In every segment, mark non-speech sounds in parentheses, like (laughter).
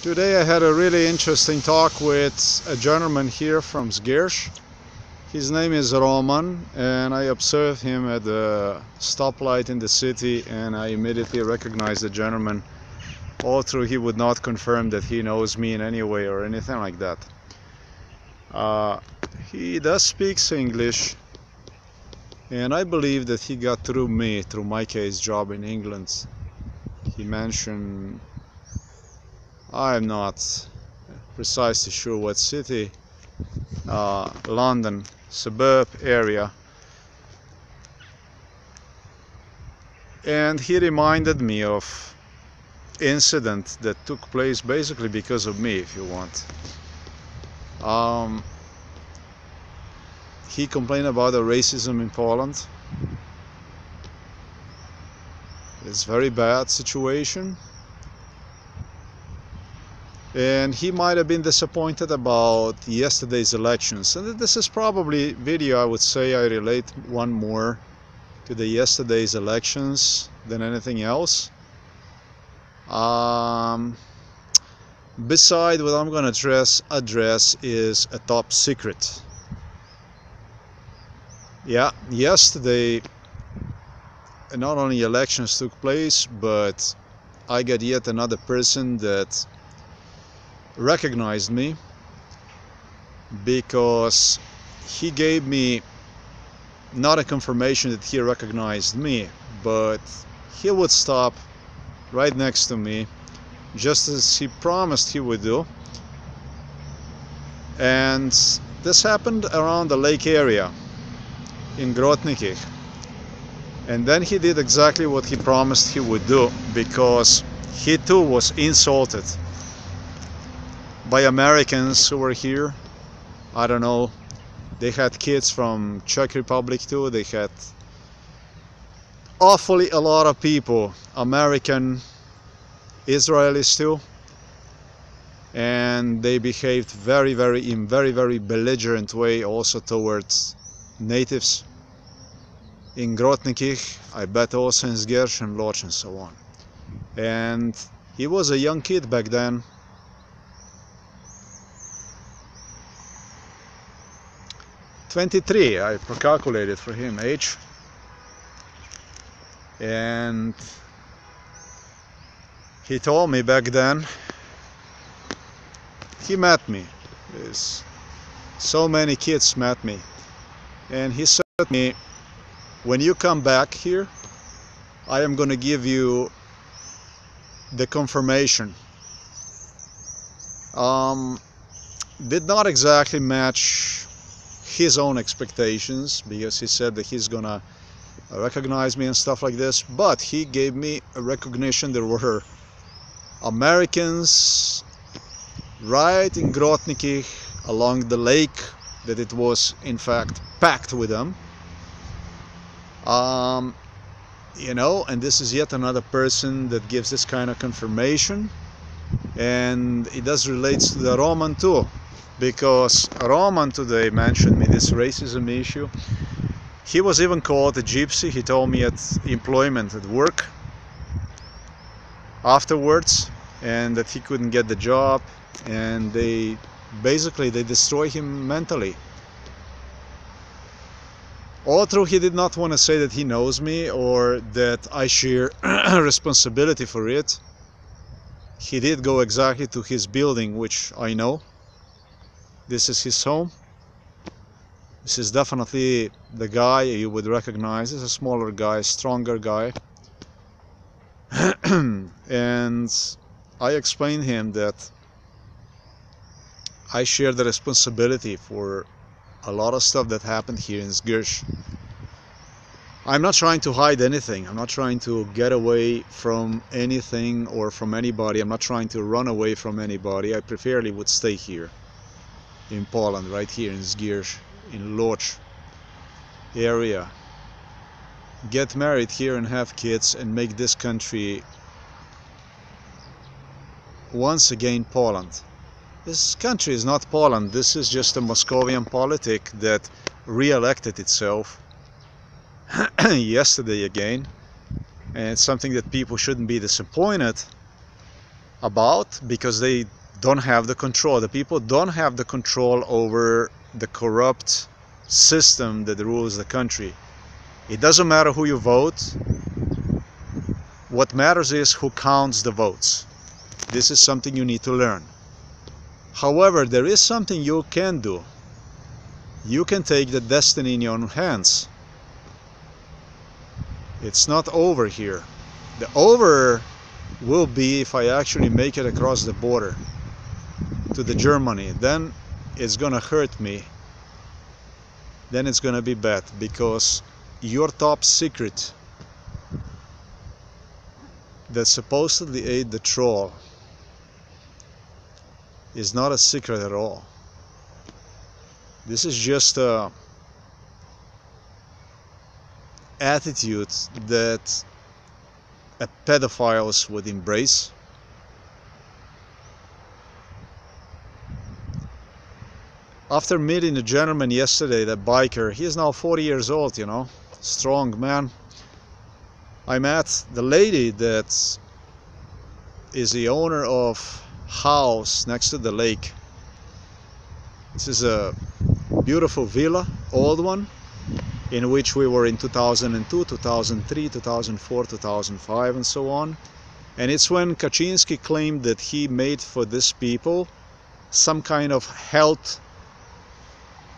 Today I had a really interesting talk with a gentleman here from Zgierz. His name is Roman and I observed him at the stoplight in the city and I immediately recognized the gentleman. Although he would not confirm that he knows me in any way or anything like that. Uh, he does speak English and I believe that he got through me, through my case job in England. He mentioned I'm not precisely sure what city, uh, London, suburb area. And he reminded me of incident that took place basically because of me, if you want. Um, he complained about the racism in Poland. It's very bad situation and he might have been disappointed about yesterday's elections. And this is probably video I would say I relate one more to the yesterday's elections than anything else. Um, beside what I'm gonna address address is a top secret. Yeah yesterday not only elections took place but I got yet another person that recognized me because he gave me not a confirmation that he recognized me, but he would stop right next to me just as he promised he would do. And this happened around the lake area in Grotniki. And then he did exactly what he promised he would do because he too was insulted by Americans who were here. I don't know. They had kids from Czech Republic too. They had awfully a lot of people, American, Israelis too. And they behaved very, very, in very, very belligerent way also towards natives in Grotniki, I bet also in Zgierz and Lodz and so on. And he was a young kid back then, 23 I calculated for him age and he told me back then he met me. So many kids met me. And he said to me when you come back here I am gonna give you the confirmation. Um, did not exactly match his own expectations because he said that he's gonna recognize me and stuff like this but he gave me a recognition there were Americans right in Grotniki along the lake that it was in fact packed with them. Um, you know and this is yet another person that gives this kind of confirmation and it does relates to the Roman too because Roman today mentioned me this racism issue. He was even called a gypsy. He told me at employment at work afterwards and that he couldn't get the job and they basically they destroy him mentally. Although he did not want to say that he knows me or that I share (clears throat) responsibility for it, he did go exactly to his building, which I know, this is his home this is definitely the guy you would recognize He's a smaller guy stronger guy (clears throat) and I explained him that I share the responsibility for a lot of stuff that happened here in Zgierz. I'm not trying to hide anything. I'm not trying to get away from anything or from anybody. I'm not trying to run away from anybody. I preferably would stay here in Poland, right here in Zgierz, in Lodz area. Get married here and have kids and make this country once again Poland. This country is not Poland, this is just a Moscovian politic that re-elected itself (coughs) yesterday again and it's something that people shouldn't be disappointed about because they don't have the control. The people don't have the control over the corrupt system that rules the country. It doesn't matter who you vote. What matters is who counts the votes. This is something you need to learn. However, there is something you can do. You can take the destiny in your own hands. It's not over here. The over will be if I actually make it across the border to the Germany. Then it's gonna hurt me. Then it's gonna be bad because your top secret that supposedly ate the troll is not a secret at all. This is just a attitude that a pedophiles would embrace. After meeting a gentleman yesterday, that biker, he is now 40 years old, you know, strong man. I met the lady that is the owner of house next to the lake. This is a beautiful villa, old one, in which we were in 2002, 2003, 2004, 2005 and so on. And it's when Kaczynski claimed that he made for these people some kind of health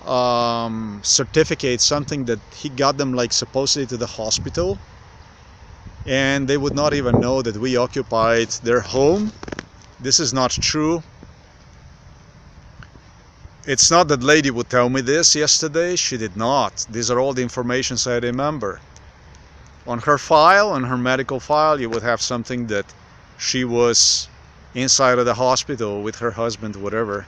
um, certificate, something that he got them like supposedly to the hospital. And they would not even know that we occupied their home. This is not true. It's not that lady would tell me this yesterday. She did not. These are all the informations I remember. On her file, on her medical file, you would have something that she was inside of the hospital with her husband, whatever.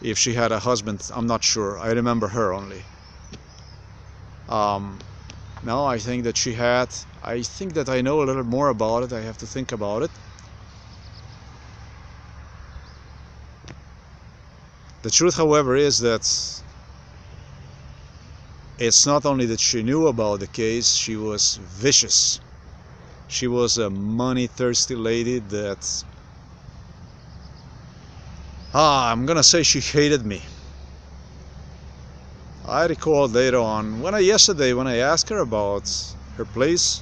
If she had a husband, I'm not sure. I remember her only. Um, no, I think that she had. I think that I know a little more about it. I have to think about it. The truth, however, is that it's not only that she knew about the case, she was vicious. She was a money thirsty lady that. Ah, I'm gonna say she hated me. I recall later on, when I yesterday, when I asked her about her place,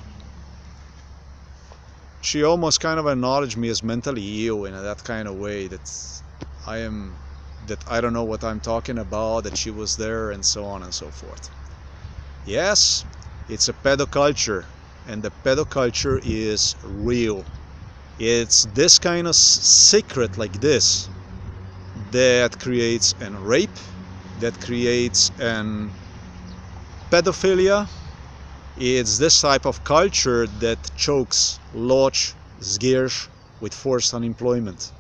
she almost kind of acknowledged me as mentally ill in that kind of way that I am that I don't know what I'm talking about, that she was there, and so on and so forth. Yes, it's a pedo culture, and the pedo culture is real. It's this kind of secret like this that creates an rape, that creates an pedophilia. It's this type of culture that chokes Lodz, Zgierz with forced unemployment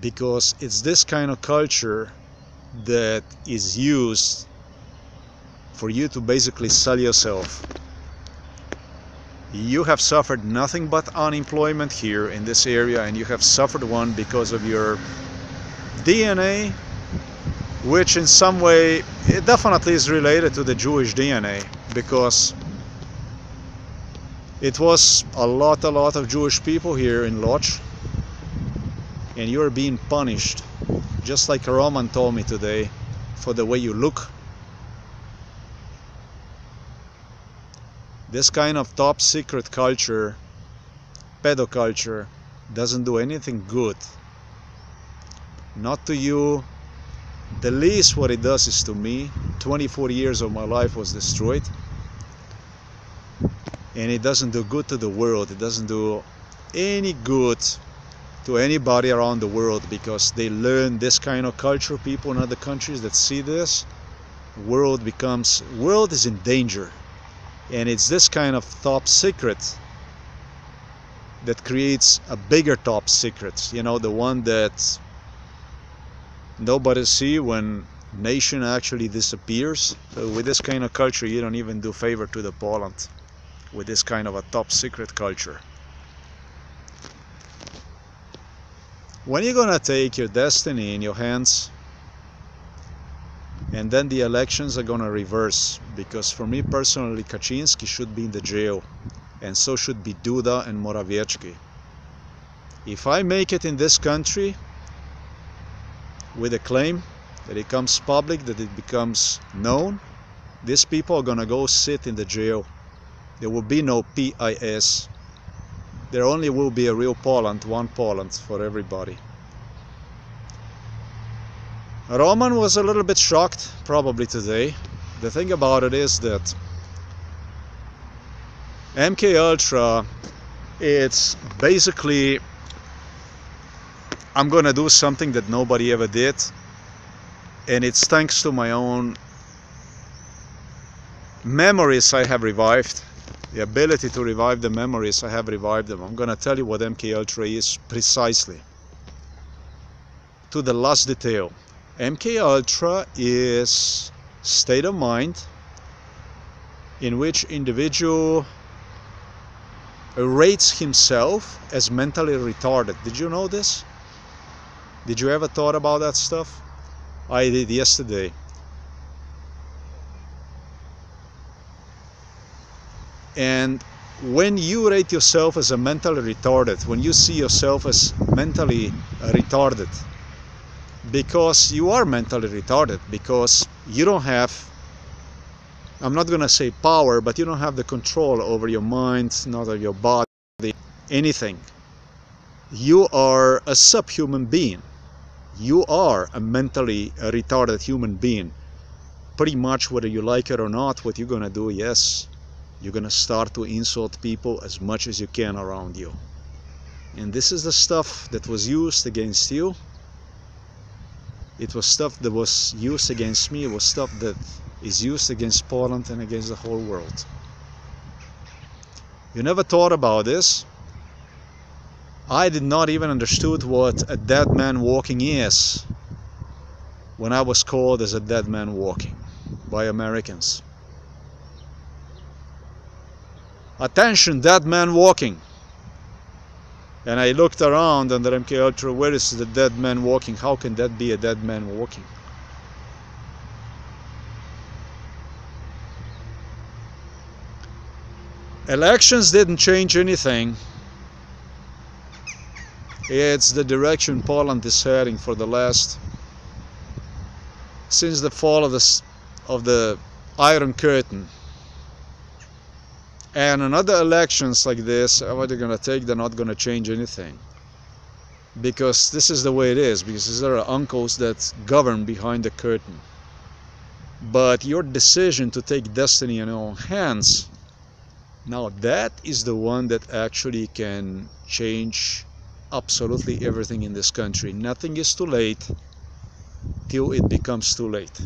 because it's this kind of culture that is used for you to basically sell yourself. You have suffered nothing but unemployment here in this area, and you have suffered one because of your DNA, which in some way it definitely is related to the Jewish DNA because it was a lot, a lot of Jewish people here in Lodz and you're being punished just like Roman told me today for the way you look this kind of top secret culture pedoculture doesn't do anything good. Not to you. The least what it does is to me 24 years of my life was destroyed. And it doesn't do good to the world. It doesn't do any good to anybody around the world because they learn this kind of culture. People in other countries that see this world becomes world is in danger and it's this kind of top secret that creates a bigger top secret you know the one that nobody see when nation actually disappears. So with this kind of culture you don't even do favor to the Poland with this kind of a top secret culture. When you're gonna take your destiny in your hands and then the elections are gonna reverse because for me personally Kaczynski should be in the jail and so should be Duda and Morawiecki. If I make it in this country with a claim that it comes public, that it becomes known, these people are gonna go sit in the jail. There will be no PIS. There only will be a real Poland, one Poland for everybody. Roman was a little bit shocked, probably today. The thing about it is that MK Ultra, it's basically I'm gonna do something that nobody ever did, and it's thanks to my own memories I have revived, the ability to revive the memories I have revived them. I'm gonna tell you what MK Ultra is precisely, to the last detail. MK Ultra is state of mind in which individual rates himself as mentally retarded. Did you know this? Did you ever thought about that stuff? I did yesterday. And when you rate yourself as a mentally retarded, when you see yourself as mentally retarded, because you are mentally retarded because you don't have I'm not gonna say power but you don't have the control over your mind not of your body anything. You are a subhuman being. You are a mentally retarded human being. Pretty much whether you like it or not what you're gonna do yes you're gonna start to insult people as much as you can around you. And this is the stuff that was used against you it was stuff that was used against me, it was stuff that is used against Poland and against the whole world. You never thought about this. I did not even understood what a dead man walking is when I was called as a dead man walking by Americans. Attention, dead man walking. And I looked around under MK Ultra, where is the dead man walking? How can that be a dead man walking? Elections didn't change anything. It's the direction Poland is heading for the last since the fall of the of the Iron Curtain. And another elections like this, what are they're gonna take, they're not gonna change anything. Because this is the way it is, because there are uncles that govern behind the curtain. But your decision to take destiny in your own hands, now that is the one that actually can change absolutely everything in this country. Nothing is too late till it becomes too late.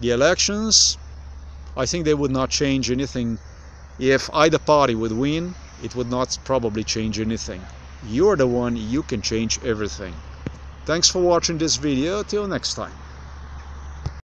The elections I think they would not change anything. If either party would win, it would not probably change anything. You're the one, you can change everything. Thanks for watching this video, till next time.